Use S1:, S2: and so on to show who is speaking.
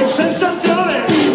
S1: che sensazione!